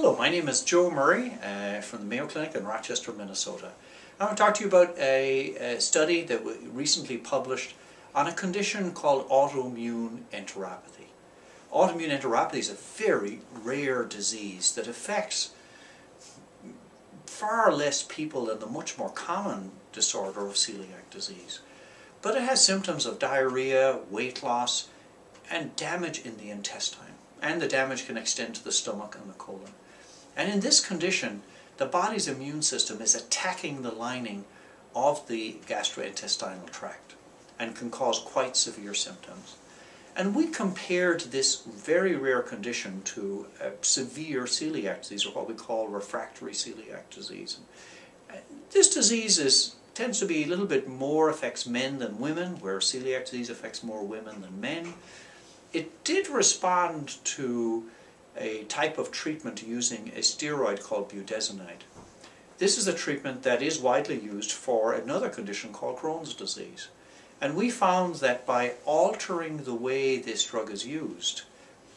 Hello, my name is Joe Murray uh, from the Mayo Clinic in Rochester, Minnesota. I want to talk to you about a, a study that we recently published on a condition called autoimmune enteropathy. Autoimmune enteropathy is a very rare disease that affects far less people than the much more common disorder of celiac disease. But it has symptoms of diarrhea, weight loss, and damage in the intestine and the damage can extend to the stomach and the colon. And in this condition, the body's immune system is attacking the lining of the gastrointestinal tract and can cause quite severe symptoms. And we compared this very rare condition to severe celiac disease, or what we call refractory celiac disease. This disease is, tends to be a little bit more affects men than women, where celiac disease affects more women than men it did respond to a type of treatment using a steroid called budesonide. This is a treatment that is widely used for another condition called Crohn's disease. And we found that by altering the way this drug is used,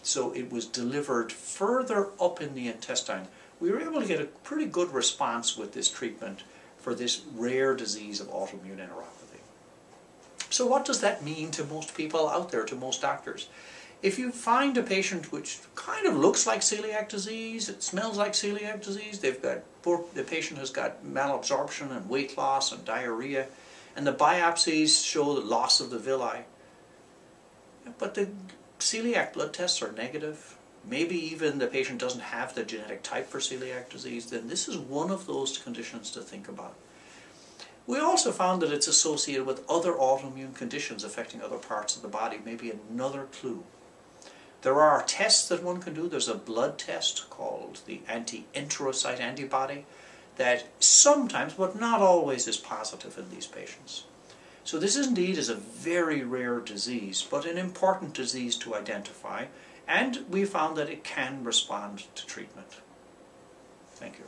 so it was delivered further up in the intestine, we were able to get a pretty good response with this treatment for this rare disease of autoimmune enteropathy. So what does that mean to most people out there, to most doctors? If you find a patient which kind of looks like celiac disease, it smells like celiac disease, they've got poor, the patient has got malabsorption and weight loss and diarrhea, and the biopsies show the loss of the villi, but the celiac blood tests are negative, maybe even the patient doesn't have the genetic type for celiac disease, then this is one of those conditions to think about. We also found that it's associated with other autoimmune conditions affecting other parts of the body, maybe another clue. There are tests that one can do. There's a blood test called the anti-enterocyte antibody that sometimes, but not always, is positive in these patients. So this indeed is a very rare disease, but an important disease to identify, and we found that it can respond to treatment. Thank you.